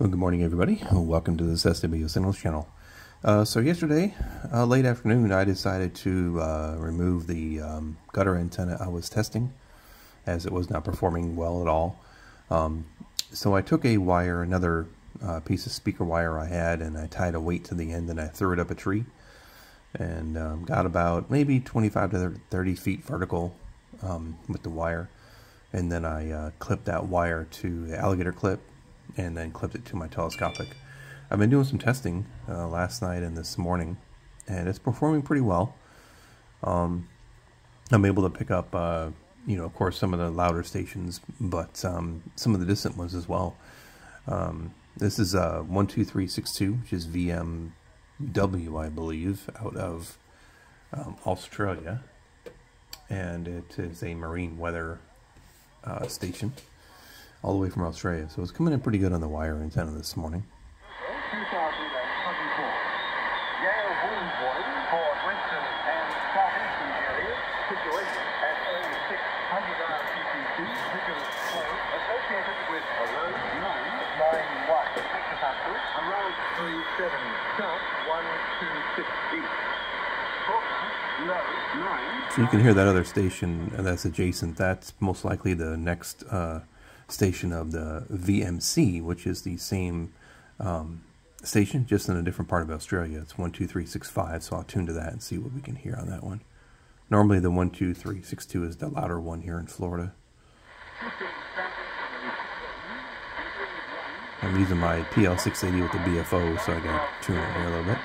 Well, good morning, everybody. Welcome to this SWL Signals channel. Uh, so yesterday, uh, late afternoon, I decided to uh, remove the um, gutter antenna I was testing, as it was not performing well at all. Um, so I took a wire, another uh, piece of speaker wire I had, and I tied a weight to the end, and I threw it up a tree, and um, got about maybe 25 to 30 feet vertical um, with the wire, and then I uh, clipped that wire to the alligator clip and then clipped it to my telescopic. I've been doing some testing uh, last night and this morning, and it's performing pretty well. Um, I'm able to pick up, uh, you know, of course, some of the louder stations, but um, some of the distant ones as well. Um, this is uh, 12362, which is VNW, I believe, out of um, Australia. And it is a marine weather uh, station all the way from Australia. So it's coming in pretty good on the wire antenna this morning. So you can hear that other station that's adjacent. That's most likely the next uh, station of the VMC, which is the same um, station, just in a different part of Australia. It's 12365, so I'll tune to that and see what we can hear on that one. Normally the 12362 is the louder one here in Florida. I'm using my PL680 with the BFO, so I can tune it here a little bit.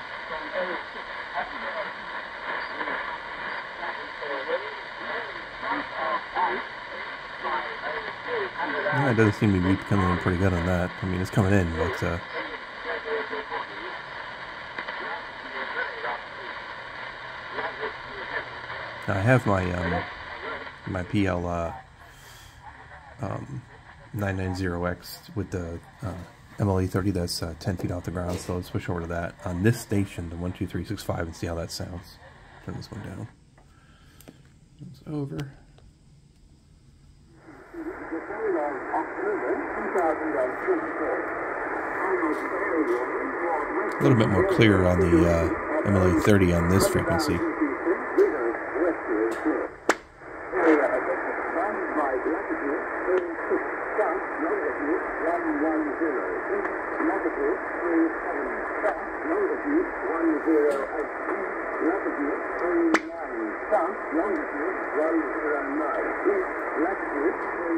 Yeah, it doesn't seem to be coming in pretty good on that. I mean, it's coming in, but uh, I have my um, my PL uh, um, 990X with the uh, MLA30 that's uh, 10 feet off the ground, so let's switch over to that on this station, the 12365, and see how that sounds. Turn this one down. It's over. A little bit more clear on the uh, MLA 30 on this frequency.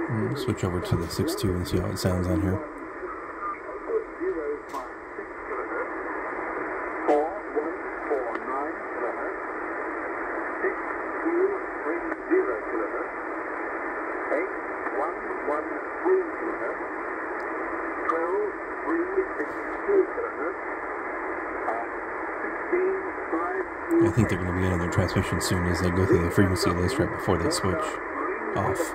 Switch over to the 6.2 and see how it sounds on here. I think they're going to be in their transmission soon as they go through the frequency list right before they switch off.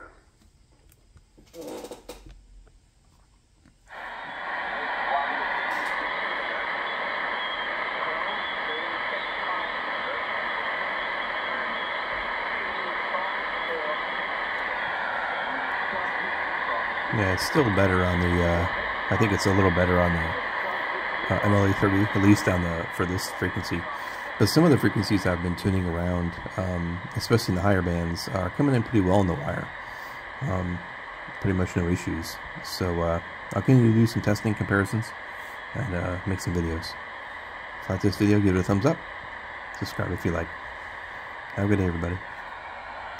Yeah, it's still better on the. Uh, I think it's a little better on the uh, MLA 30, at least on the for this frequency. But some of the frequencies I've been tuning around, um, especially in the higher bands, are coming in pretty well on the wire. Um, pretty much no issues. So uh, I'll continue to do some testing comparisons and uh, make some videos. If you like this video, give it a thumbs up. Subscribe if you like. Have a good day, everybody.